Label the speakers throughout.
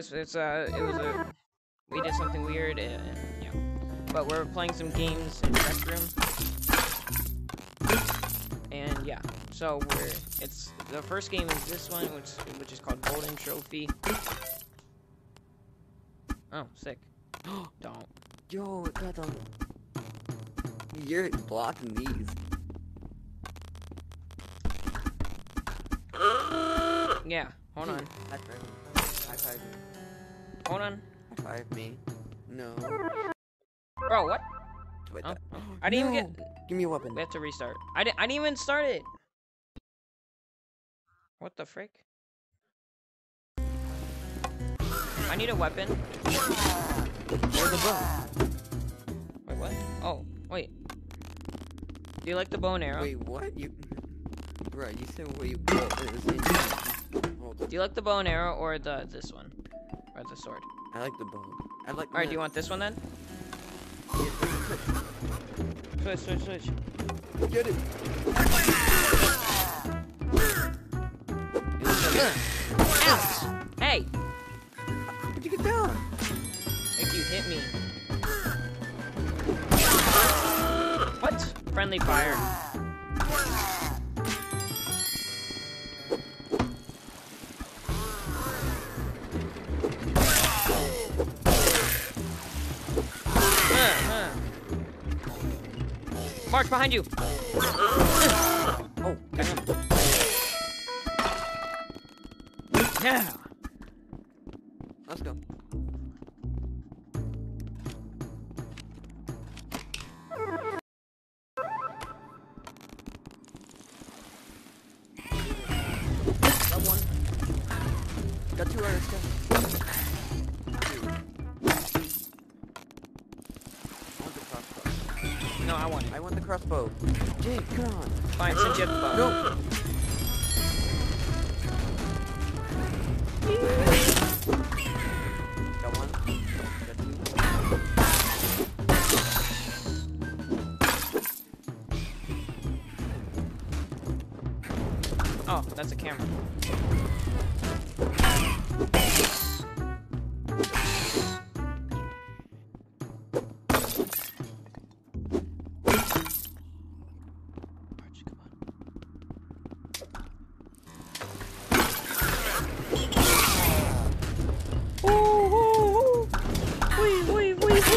Speaker 1: guys. It's uh, it was a we did something weird and yeah, but we're playing some games in the rec room, and yeah. So we're it's the first game is this one, which which is called Golden Trophy. Oh, sick. Don't.
Speaker 2: Yo, it got them. You're blocking these.
Speaker 1: Yeah. Hold on.
Speaker 2: High five. Five.
Speaker 1: Hold on.
Speaker 2: High five me. No.
Speaker 1: Bro, what?
Speaker 2: Wait,
Speaker 1: Oh, I didn't
Speaker 2: no.
Speaker 1: even get.
Speaker 2: Give me a weapon.
Speaker 1: We have to restart. I didn't. I didn't even start it. What the frick? I need a weapon.
Speaker 2: Where's the bow?
Speaker 1: Wait, what? Oh, wait. Do you like the bow and arrow?
Speaker 2: Wait, what? You. Right, you said wait. What? It was in- Hold on.
Speaker 1: Do you like the bow and arrow or the this one, or the sword?
Speaker 2: I like the bow. I like.
Speaker 1: All right. Do you want this one then? Switch, switch, switch.
Speaker 2: Get it.
Speaker 1: Ouch! Hey,
Speaker 2: How'd you get down?
Speaker 1: if you hit me. What? Friendly fire. March behind you.
Speaker 2: Oh, damn.
Speaker 1: Yeah.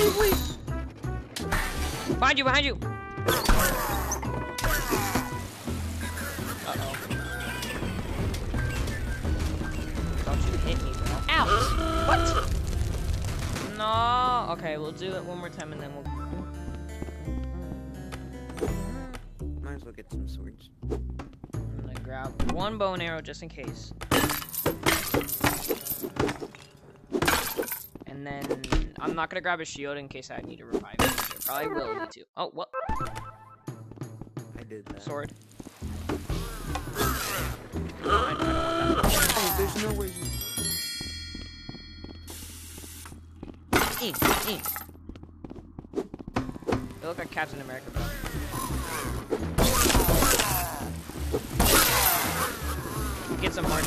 Speaker 1: Wee, wee, wee, wee. Behind you, behind you. Uh-oh. Don't you hit me, bro. Ouch! What? No. Okay, we'll do it one more time and then we'll.
Speaker 2: Might as well get some swords.
Speaker 1: I'm gonna grab one bow and arrow just in case. And then I'm not gonna grab a shield in case I need to revive it. I probably will need to. Oh, what?
Speaker 2: I did that.
Speaker 1: Sword. I, I don't want that.
Speaker 2: Oh, there's no way. You...
Speaker 1: Eh, eh. You look like Captain America, bro. Get some march.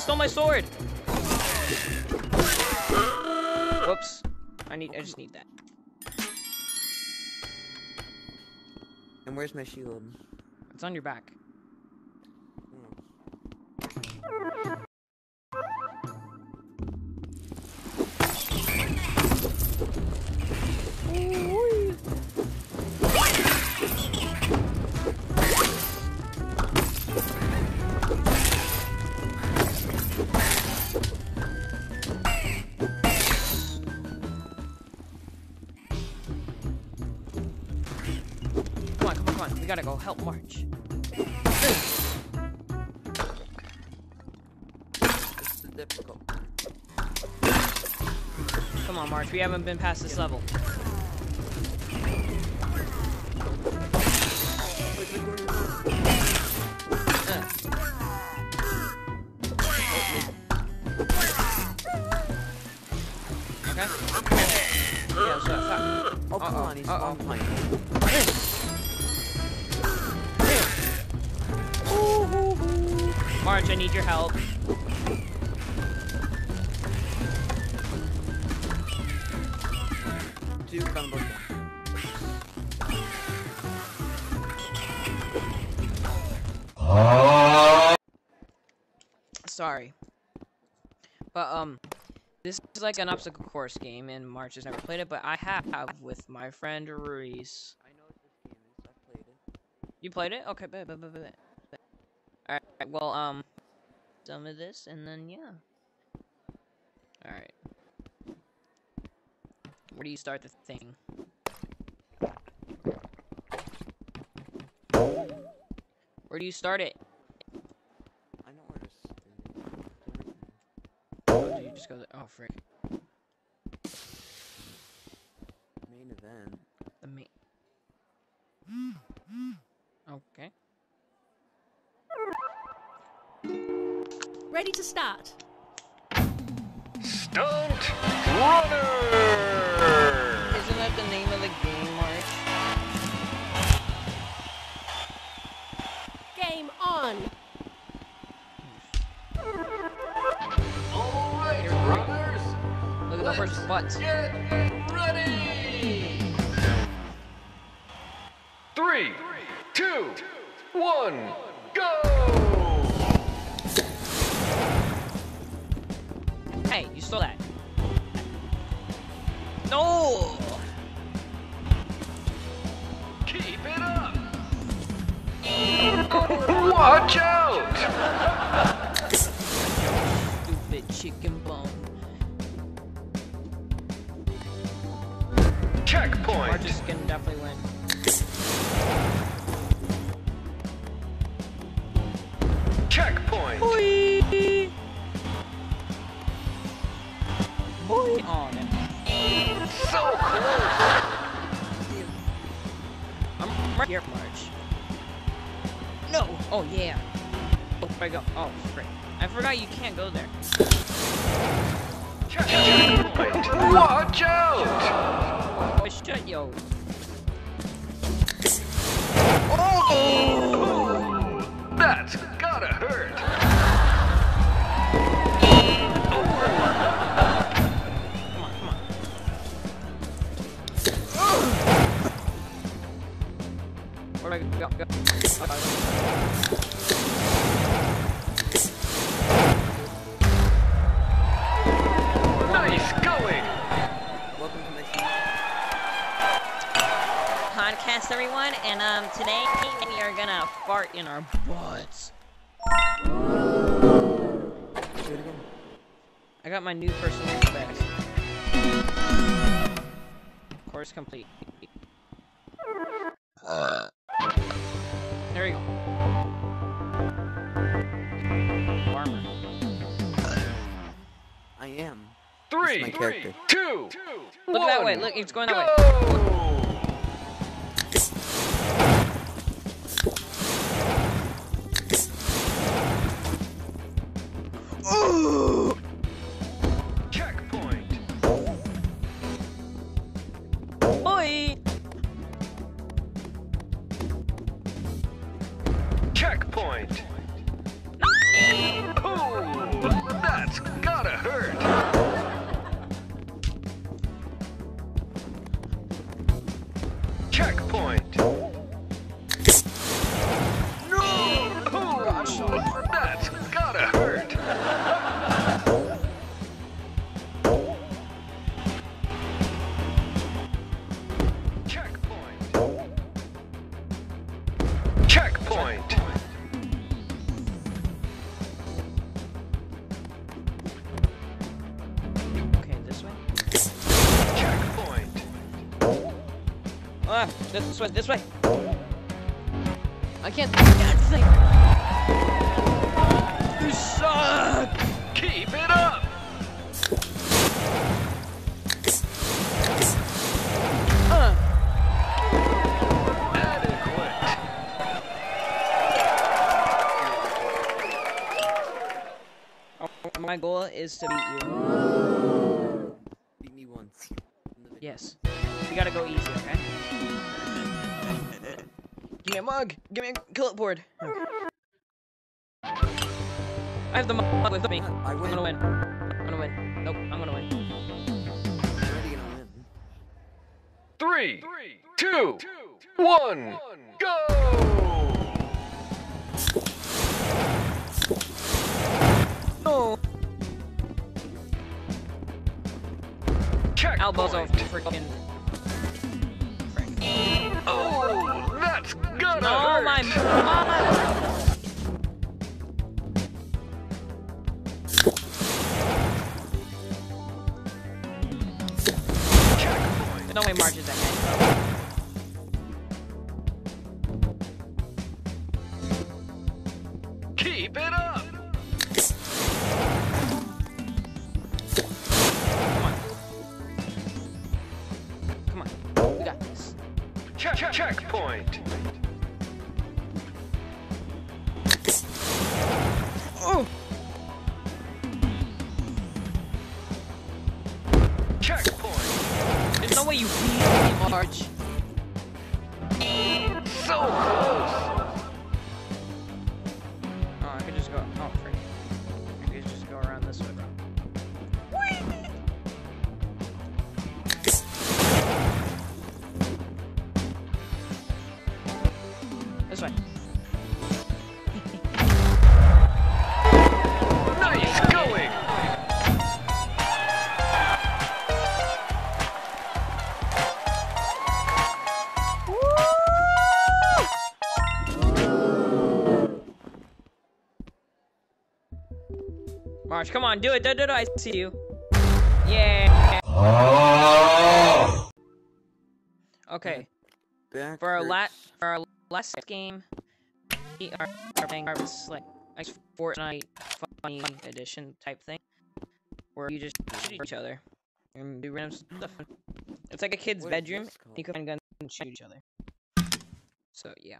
Speaker 1: Stole my sword! Whoops. I need. I just need that.
Speaker 2: And where's my shield?
Speaker 1: It's on your back. Come gotta go help March.
Speaker 2: This is difficult.
Speaker 1: Come on, March. We haven't been past this level. Uh. Okay. Yeah, so, so.
Speaker 2: Oh, come
Speaker 1: Uh-oh,
Speaker 2: on, he's
Speaker 1: uh-oh.
Speaker 2: on point.
Speaker 1: March, I need your help.
Speaker 2: Two found both.
Speaker 1: Sorry. But, um, this is like an obstacle course game, and March has never played it, but I have with my friend Ruiz.
Speaker 2: I know this game is. I played it.
Speaker 1: You played it? Okay, bet, bet, bet, bet. Alright, well, um, some of this, and then, yeah. Alright. Where do you start the thing? Where do you start it?
Speaker 2: I know where to start.
Speaker 1: Oh, do you just go there? Oh, frick.
Speaker 2: Main event.
Speaker 1: Game
Speaker 3: on.
Speaker 4: Alright, runners,
Speaker 1: Look at the horse's butt.
Speaker 4: get ready! Three, two, one, go!
Speaker 1: Hey, you stole that. No!
Speaker 4: Watch out!
Speaker 1: Stupid chicken bone.
Speaker 4: Checkpoint!
Speaker 1: March is gonna definitely win.
Speaker 4: Checkpoint!
Speaker 1: Boy! Boy! Oh, no.
Speaker 4: So close!
Speaker 1: I'm right here! Oh, yeah. Oh, I go. Oh, frick. I forgot you can't go there.
Speaker 4: Checkpoint! Watch out!
Speaker 1: Oh, shut yo. Fart in our butts.
Speaker 2: Do it again.
Speaker 1: I got my new personal best. Course complete. There we go. Farmer.
Speaker 2: I am.
Speaker 4: Three,
Speaker 2: my character.
Speaker 4: two,
Speaker 1: Look that way, look, it's going that way.
Speaker 4: go!
Speaker 1: Ah, this way, this way. I can't. I can't think. You suck.
Speaker 4: Keep it up!
Speaker 1: Uh,
Speaker 4: Adequate!
Speaker 1: my goal is to beat you.
Speaker 2: Beat me once. in the video.
Speaker 1: Yes. We gotta go easy, okay? Give me a mug. Give me a clipboard. Okay. I have the mug with me.
Speaker 2: Yeah, I
Speaker 1: I'm gonna win. I'm gonna win. Nope, I'm gonna win.
Speaker 2: I'm already gonna win.
Speaker 4: Three, two, one, go!
Speaker 1: Elbows over
Speaker 4: Checkpoint.
Speaker 1: freaking. Frick.
Speaker 4: Oh, that's gonna
Speaker 1: No,
Speaker 4: hurt.
Speaker 1: my mama.
Speaker 4: Checkpoint.
Speaker 1: No way March is ahead.
Speaker 4: Check, check, checkpoint.
Speaker 1: Oh.
Speaker 4: Checkpoint.
Speaker 1: There's no way you beat me, March. Come on, do it, do it, do. I see you. Yeah. Okay, for our lat for our last game, we are playing our like Fortnite funny edition type thing, where you just shoot each other and do random stuff. It's like a kid's
Speaker 2: What
Speaker 1: bedroom. You can find guns and shoot each other. So yeah.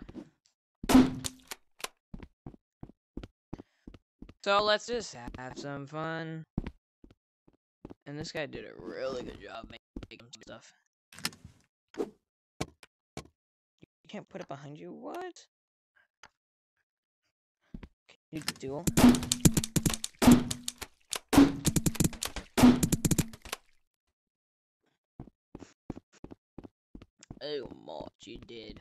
Speaker 1: So let's just have some fun. And this guy did a really good job making stuff. You can't put it behind you? What? Can you duel? Oh, March, you did.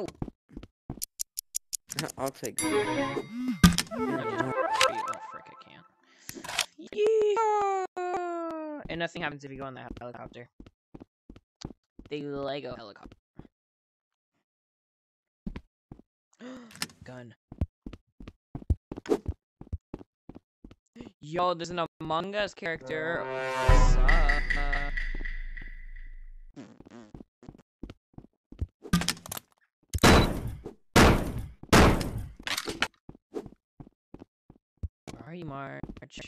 Speaker 1: No!
Speaker 2: I'll take it.
Speaker 1: I just don't- oh, frick, I can't. Yeah! And nothing happens if you go on the helicopter. The Lego helicopter. Gun. Yo, there's an Among Us character. What's up? Where are you, March?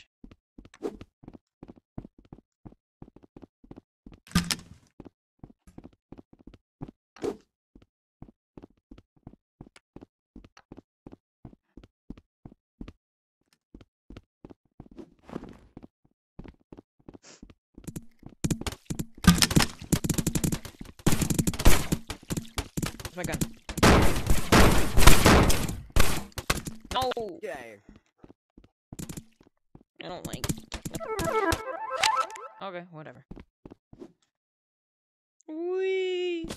Speaker 1: My gun? No!
Speaker 2: Okay.
Speaker 1: I don't like. Okay, whatever. Wee.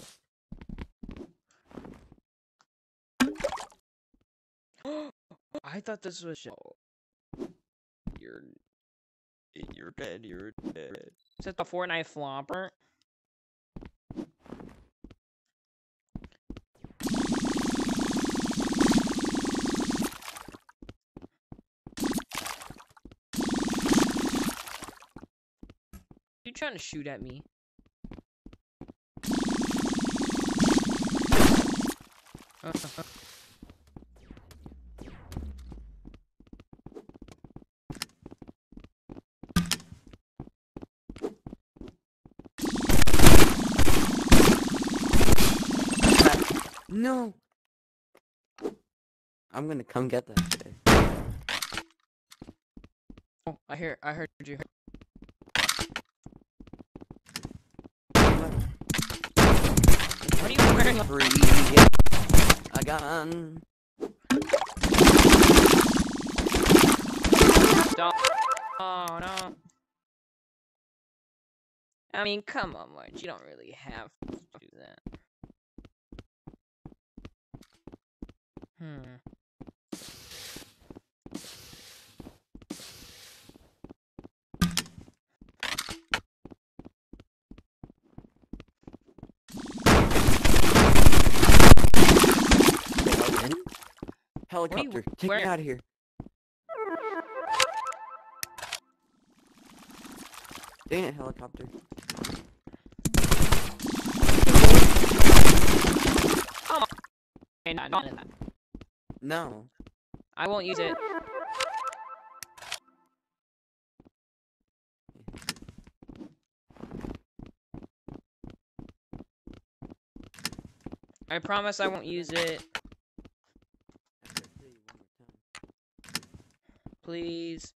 Speaker 1: I thought this was. sh- You're. You're dead. You're dead. Is that the Fortnite flopper? Trying to shoot at me? Uh-huh.
Speaker 2: No. I'm gonna come get that. Today.
Speaker 1: Oh, I hear. I heard you. What are you wearing?
Speaker 2: Free a gun.
Speaker 1: Don't. Oh no. I mean, come on, Marge. You don't really have to do that. Hmm.
Speaker 2: Helicopter, take me out of here. Dang it, helicopter.
Speaker 1: Not, not in that.
Speaker 2: No.
Speaker 1: I won't use it. I promise I won't use it. Please.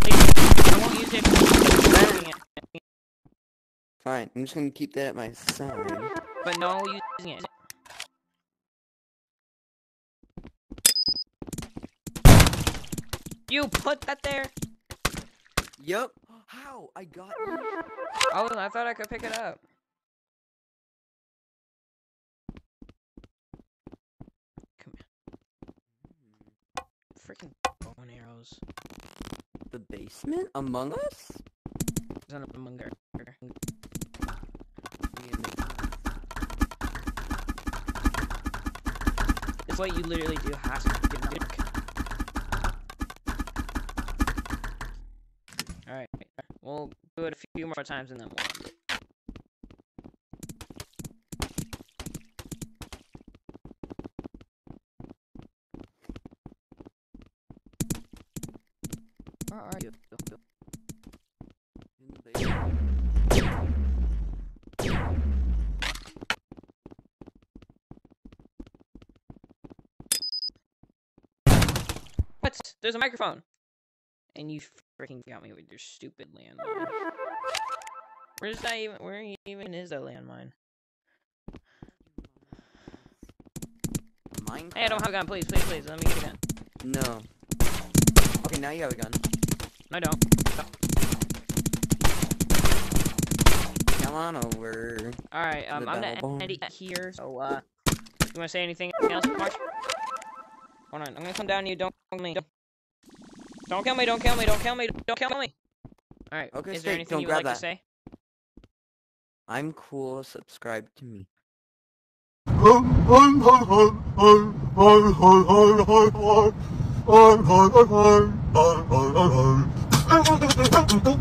Speaker 1: Please, I won't use it. Using it,
Speaker 2: Fine, I'm just gonna keep that at my side.
Speaker 1: But no using it. You put that there?
Speaker 2: Yup. How? I got you.
Speaker 1: Oh, I thought I could pick it up. Come here. Freaking bow and arrows.
Speaker 2: The basement? Among Us?
Speaker 1: Is that among our- It's what you literally do has to we'll do it a few more times and then we'll end it. Where are you?
Speaker 2: In the basement.
Speaker 1: What? There's a microphone! And you freaking got me with your stupid landmine. Where's that even? Where even is that landmine?
Speaker 2: Minecraft?
Speaker 1: Hey, I don't have a gun. Please, please, please. Let me get a gun.
Speaker 2: No. Okay, now you have a gun.
Speaker 1: No, I don't.
Speaker 2: Come on over.
Speaker 1: Alright, um, I'm gonna end it here. So, uh, you wanna say anything else, March? Hold on, I'm gonna come down to you. Don't me. Don't, don't kill me. Don't kill me. Don't kill me. Don't kill me. Alright.
Speaker 2: Okay,
Speaker 1: is there anything
Speaker 2: don't
Speaker 1: you would like
Speaker 2: grab
Speaker 1: to
Speaker 2: that.
Speaker 1: say?
Speaker 2: I'm cool, subscribe to me.